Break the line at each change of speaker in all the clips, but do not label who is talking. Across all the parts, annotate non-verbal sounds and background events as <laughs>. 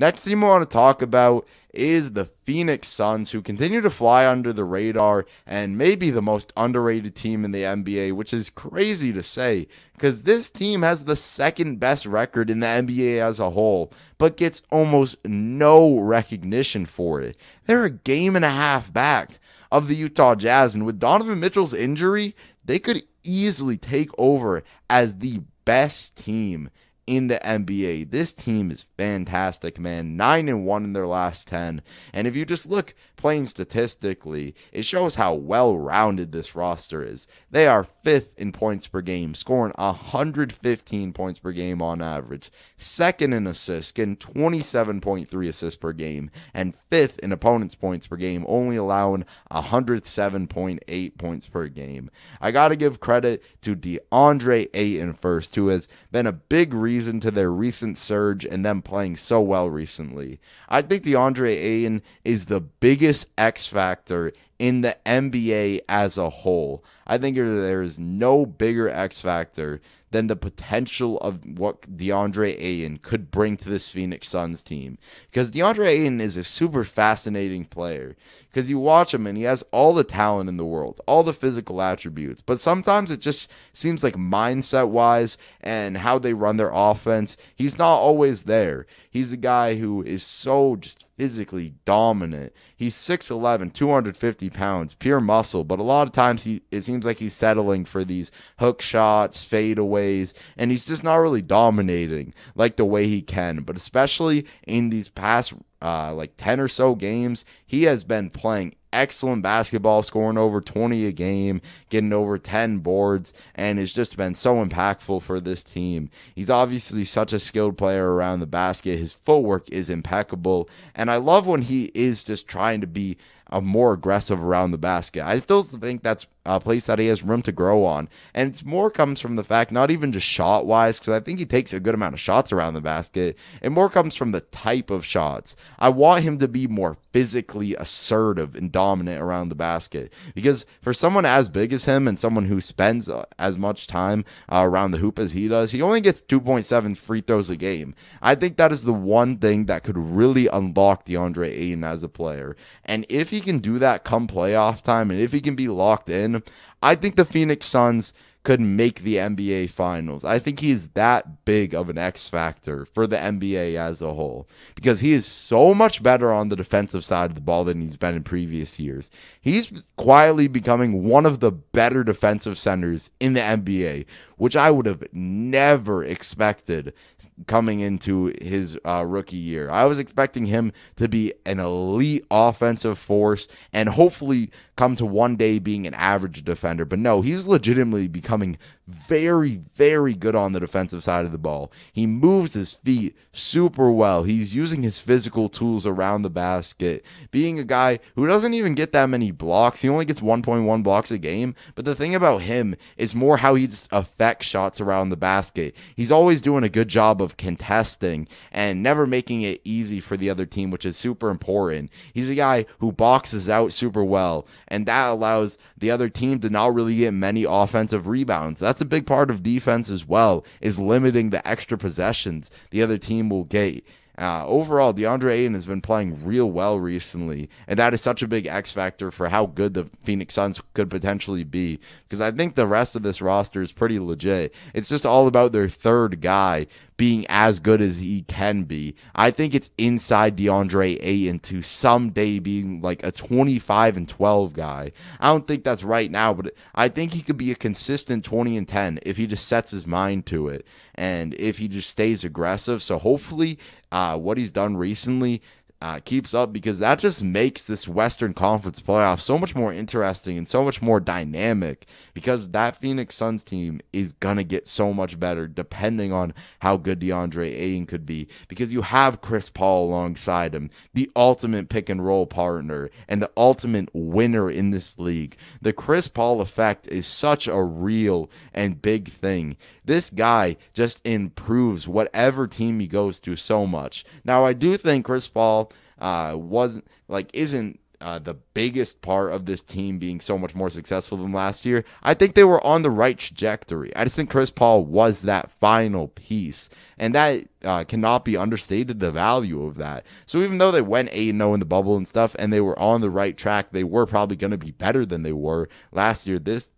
Next team I want to talk about is the Phoenix Suns, who continue to fly under the radar and maybe the most underrated team in the NBA, which is crazy to say because this team has the second best record in the NBA as a whole, but gets almost no recognition for it. They're a game and a half back of the Utah Jazz, and with Donovan Mitchell's injury, they could easily take over as the best team in the NBA. This team is fantastic, man. 9 and 1 in their last 10. And if you just look plain statistically, it shows how well-rounded this roster is. They are 5th in points per game, scoring 115 points per game on average. Second in assists, getting 27.3 assists per game, and 5th in opponents points per game, only allowing 107.8 points per game. I got to give credit to DeAndre Ayton first, who has been a big reason reason to their recent surge and them playing so well recently. I think DeAndre Ayton is the biggest X factor in the NBA as a whole. I think there is no bigger X factor than the potential of what DeAndre Ayton could bring to this Phoenix Suns team. Because DeAndre Ayton is a super fascinating player. Because you watch him and he has all the talent in the world, all the physical attributes. But sometimes it just seems like mindset wise and how they run their offense, he's not always there. He's a guy who is so just physically dominant. He's 6'11, 250 pounds, pure muscle, but a lot of times he it seems like he's settling for these hook shots, fadeaways, and he's just not really dominating like the way he can. But especially in these past uh, like 10 or so games, he has been playing excellent basketball, scoring over 20 a game, getting over 10 boards, and has just been so impactful for this team. He's obviously such a skilled player around the basket. His footwork is impeccable, and I love when he is just trying to be a more aggressive around the basket. I still think that's a place that he has room to grow on. And it's more comes from the fact, not even just shot wise, because I think he takes a good amount of shots around the basket. It more comes from the type of shots. I want him to be more physically assertive and dominant around the basket. Because for someone as big as him and someone who spends uh, as much time uh, around the hoop as he does, he only gets 2.7 free throws a game. I think that is the one thing that could really unlock DeAndre Ayton as a player. And if he can do that come playoff time, and if he can be locked in, I think the Phoenix Suns could make the NBA Finals. I think he is that big of an X factor for the NBA as a whole because he is so much better on the defensive side of the ball than he's been in previous years. He's quietly becoming one of the better defensive centers in the NBA, which I would have never expected coming into his uh, rookie year. I was expecting him to be an elite offensive force and hopefully come to one day being an average defender. But no, he's legitimately becoming very, very good on the defensive side of the ball. He moves his feet super well. He's using his physical tools around the basket, being a guy who doesn't even get that many blocks. He only gets 1.1 blocks a game. But the thing about him is more how he just affects shots around the basket. He's always doing a good job of contesting and never making it easy for the other team, which is super important. He's a guy who boxes out super well, and that allows the other team to not really get many offensive rebounds. That's that's a big part of defense as well, is limiting the extra possessions the other team will get. Uh, overall, DeAndre Ayton has been playing real well recently, and that is such a big X factor for how good the Phoenix Suns could potentially be. Because I think the rest of this roster is pretty legit. It's just all about their third guy being as good as he can be. I think it's inside DeAndre Ayton to someday being like a 25 and 12 guy. I don't think that's right now, but I think he could be a consistent 20 and 10 if he just sets his mind to it and if he just stays aggressive. So hopefully, uh, what he's done recently uh, keeps up because that just makes this Western Conference playoff so much more interesting and so much more dynamic because that Phoenix Suns team is going to get so much better depending on how good DeAndre Ayton could be because you have Chris Paul alongside him, the ultimate pick and roll partner and the ultimate winner in this league. The Chris Paul effect is such a real and big thing. This guy just improves whatever team he goes to so much. Now, I do think Chris Paul uh, wasn't like isn't uh, the biggest part of this team being so much more successful than last year. I think they were on the right trajectory. I just think Chris Paul was that final piece, and that uh, cannot be understated. The value of that. So even though they went eight zero in the bubble and stuff, and they were on the right track, they were probably going to be better than they were last year. This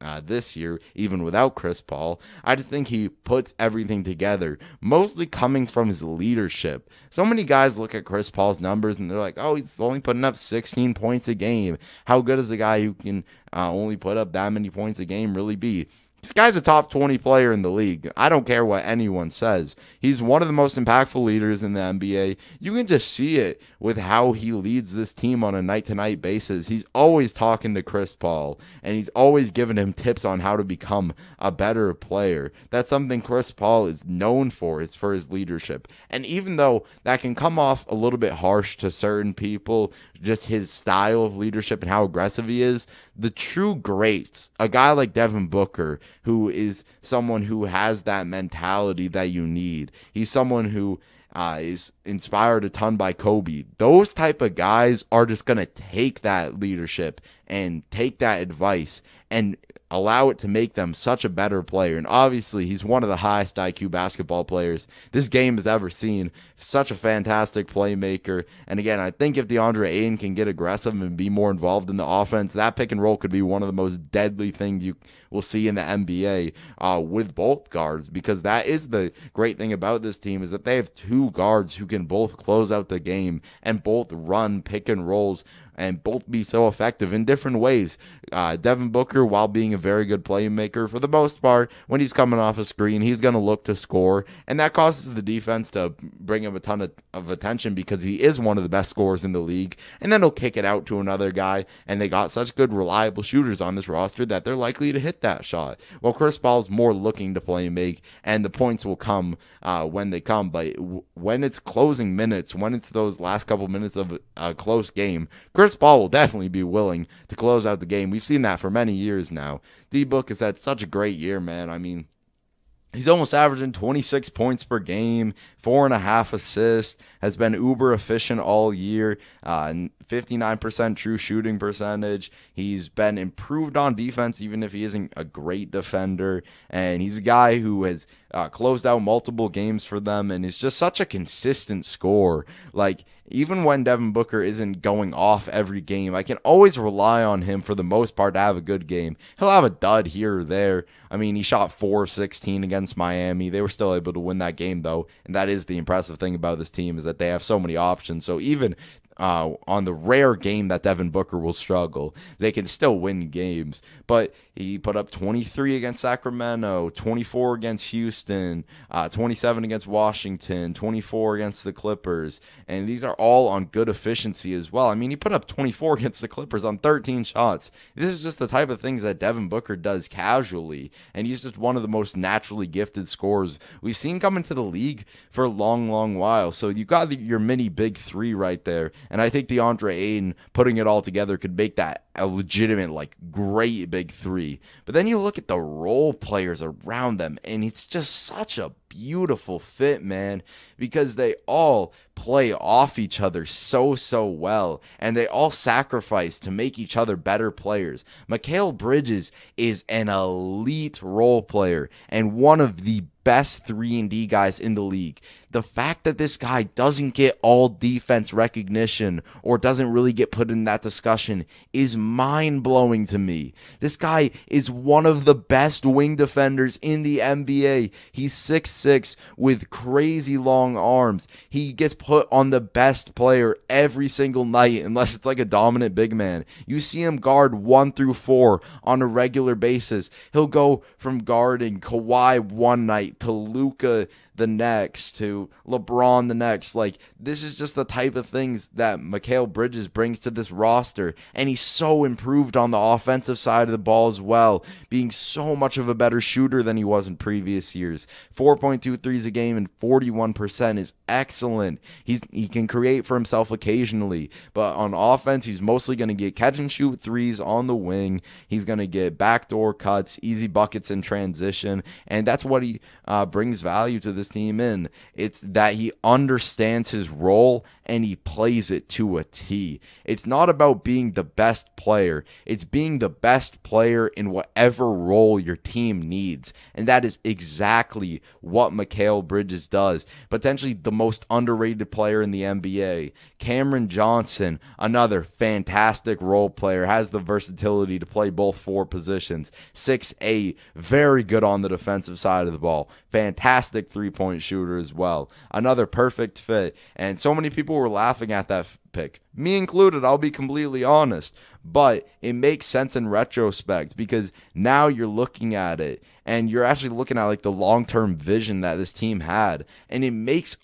uh, this year, even without Chris Paul. I just think he puts everything together, mostly coming from his leadership. So many guys look at Chris Paul's numbers and they're like, "Oh, he's only putting up 16 points a game. How good is a guy who can uh, only put up that many points a game really be?" This guy's a top 20 player in the league. I don't care what anyone says. He's one of the most impactful leaders in the NBA. You can just see it with how he leads this team on a night to night basis. He's always talking to Chris Paul and he's always giving him tips on how to become a better player. That's something Chris Paul is known for, is for his leadership. And even though that can come off a little bit harsh to certain people, just his style of leadership and how aggressive he is, the true greats, a guy like Devin Booker, who is someone who has that mentality that you need. He's someone who uh, is inspired a ton by Kobe. Those type of guys are just gonna take that leadership and take that advice and allow it to make them such a better player. And obviously, he's one of the highest IQ basketball players this game has ever seen. Such a fantastic playmaker. And again, I think if DeAndre Ayton can get aggressive and be more involved in the offense, that pick and roll could be one of the most deadly things you will see in the NBA uh, with both guards because that is the great thing about this team is that they have two guards who can both close out the game and both run pick and rolls and both be so effective in different ways. Uh, Devin Booker, while being a very good playmaker for the most part, when he's coming off a screen, he's going to look to score, and that causes the defense to bring him a ton of, of attention because he is one of the best scorers in the league. And then he'll kick it out to another guy, and they got such good, reliable shooters on this roster that they're likely to hit that shot. Well, Chris Paul's more looking to play and make, and the points will come uh, when they come. But when it's closing minutes, when it's those last couple minutes of a close game, Chris Paul will definitely be willing to close out the game. We've seen that for many years now. D Book has had such a great year, man. I mean, He's almost averaging 26 points per game, four and a half assists, has been uber efficient all year, uh, 59% true shooting percentage. He's been improved on defense, even if he isn't a great defender. And he's a guy who has uh, closed out multiple games for them and is just such a consistent scorer. Like, even when Devin Booker isn't going off every game, I can always rely on him for the most part to have a good game. He'll have a dud here or there. I mean, he shot 4 16 against Miami. They were still able to win that game, though. And that is the impressive thing about this team is that they have so many options. So even uh, on the rare game that Devin Booker will struggle, they can still win games. But he put up 23 against Sacramento, 24 against Houston, uh, 27 against Washington, 24 against the Clippers. And these are all on good efficiency as well. I mean, he put up 24 <laughs> against the Clippers on 13 shots. This is just the type of things that Devin Booker does casually. And he's just one of the most naturally gifted scorers we've seen come into the league for a long, long while. So you got your mini big three right there. And I think DeAndre Ayton putting it all together could make that a legitimate, like, great big three. But then you look at the role players around them, and it's just such a beautiful fit, man, because they all play off each other so, so well, and they all sacrifice to make each other better players. Mikal Bridges is an elite role player and one of the best 3 and D guys in the league. The fact that this guy doesn't get all defense recognition or doesn't really get put in that discussion is mind-blowing to me. This guy is one of the best wing defenders in the NBA. He's 6'6 with crazy long arms. He gets put on the best player every single night unless it's like a dominant big man. You see him guard 1 through 4 on a regular basis. He'll go from guarding Kawhi one night to Luka the next to LeBron the next. Like this is just the type of things that Mikal Bridges brings to this roster, and he's so improved on the offensive side of the ball as well, being so much of a better shooter than he was in previous years. 4.2 threes a game and 41% is excellent. He's he can create for himself occasionally, but on offense, he's mostly going to get catch and shoot threes on the wing. He's going to get backdoor cuts, easy buckets in transition, and that's what he uh, brings value to the this team in. It's that he understands his role and he plays it to a T. It's not about being the best player, it's being the best player in whatever role your team needs. And that is exactly what Mikal Bridges does. Potentially the most underrated player in the NBA. Cameron Johnson, another fantastic role player, has the versatility to play both four positions. 6'8, very good on the defensive side of the ball. Fantastic three point shooter as well. Another perfect fit. And so many people were laughing at that pick, me included, I'll be completely honest. But it makes sense in retrospect because now you're looking at it and you're actually looking at like the long term vision that this team had. And it makes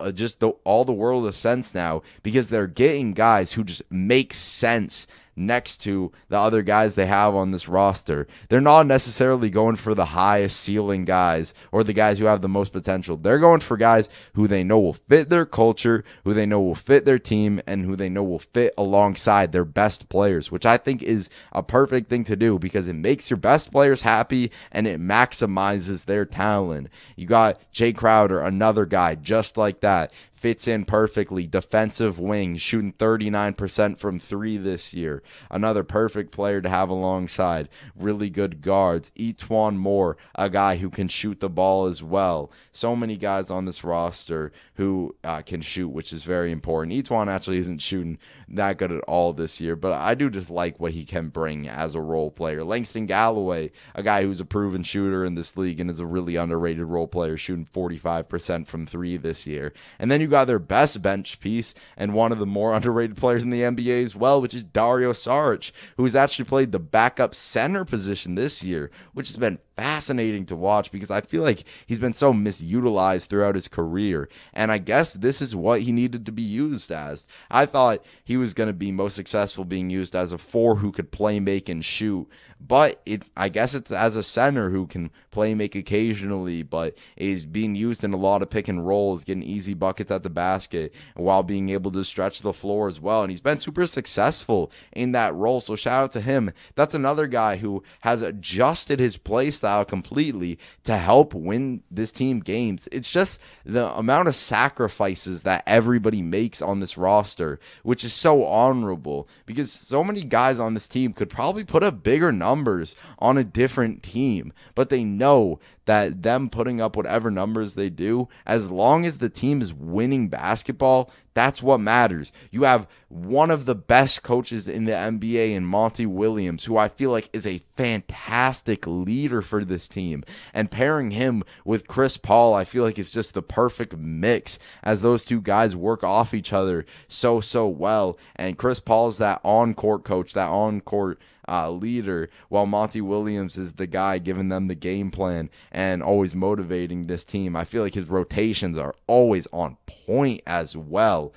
uh, just the, all the world of sense now because they're getting guys who just make sense next to the other guys they have on this roster. They're not necessarily going for the highest ceiling guys or the guys who have the most potential. They're going for guys who they know will fit their culture, who they know will fit their team, and who they know will fit alongside their best players, which I think is a perfect thing to do because it makes your best players happy and it maximizes their talent. You got Jae Crowder, another guy just like that fits in perfectly. Defensive wing, shooting 39% from three this year. Another perfect player to have alongside. Really good guards. E'Twaun Moore, a guy who can shoot the ball as well. So many guys on this roster who uh, can shoot, which is very important. E'Twaun actually isn't shooting that good at all this year, but I do just like what he can bring as a role player. Langston Galloway, a guy who's a proven shooter in this league and is a really underrated role player, shooting 45% from three this year. And then you got their best bench piece and one of the more <laughs> underrated players in the NBA as well, which is Dario Saric, who's actually played the backup center position this year, which has been fascinating to watch because I feel like he's been so misutilized throughout his career. And I guess this is what he needed to be used as. I thought he was going to be most successful being used as a four who could play, make, and shoot. But it, I guess it's as a center who can play, make occasionally, but is being used in a lot of pick and rolls, getting easy buckets at the basket while being able to stretch the floor as well. And he's been super successful in that role. So shout out to him. That's another guy who has adjusted his play style completely to help win this team games. It's just the amount of sacrifices that everybody makes on this roster, which is so honorable because so many guys on this team could probably put up bigger numbers on a different team, but they know that them putting up whatever numbers they do, as long as the team is winning basketball, that's what matters. You have one of the best coaches in the NBA in Monty Williams, who I feel like is a fantastic leader for this team. And pairing him with Chris Paul, I feel like it's just the perfect mix as those two guys work off each other so, so well. And Chris Paul is that on court coach, that on court uh, leader, while Monty Williams is the guy giving them the game plan and always motivating this team. I feel like his rotations are always on point as well.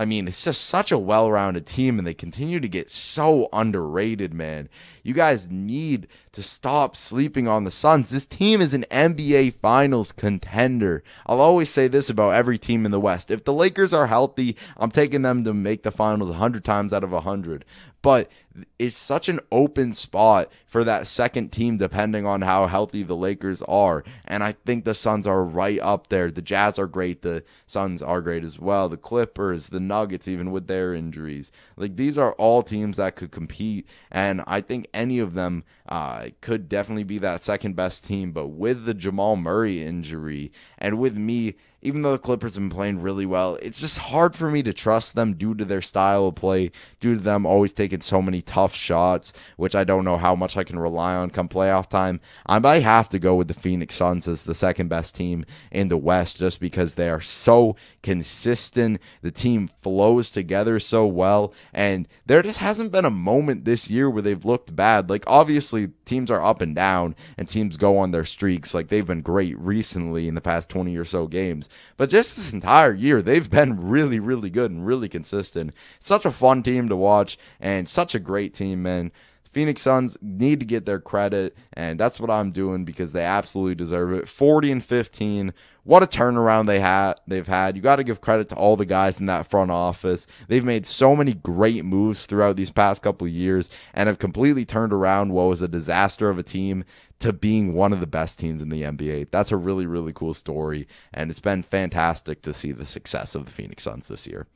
I mean, it's just such a well rounded team, and they continue to get so underrated, man. You guys need to stop sleeping on the Suns. This team is an NBA Finals contender. I'll always say this about every team in the West. If the Lakers are healthy, I'm taking them to make the finals 100 times out of 100 but it's such an open spot for that second team depending on how healthy the Lakers are. And I think the Suns are right up there. The Jazz are great, the Suns are great as well. The Clippers, the Nuggets even with their injuries. Like these are all teams that could compete and I think any of them uh, could definitely be that second best team, but with the Jamal Murray injury and with me even though the Clippers have been playing really well, it's just hard for me to trust them due to their style of play, due to them always taking so many tough shots, which I don't know how much I can rely on come playoff time. I might have to go with the Phoenix Suns as the second best team in the West just because they are so consistent. The team flows together so well, and there just hasn't been a moment this year where they've looked bad. Like, obviously, teams are up and down, and teams go on their streaks. Like, they've been great recently in the past 20 or so games. But just this entire year, they've been really, really good and really consistent. Such a fun team to watch and such a great team, man. Phoenix Suns need to get their credit, and that's what I'm doing because they absolutely deserve it. 40 and 15. What a turnaround they had they've had. You got to give credit to all the guys in that front office. They've made so many great moves throughout these past couple of years and have completely turned around what was a disaster of a team to being one of the best teams in the NBA. That's a really really cool story and it's been fantastic to see the success of the Phoenix Suns this year.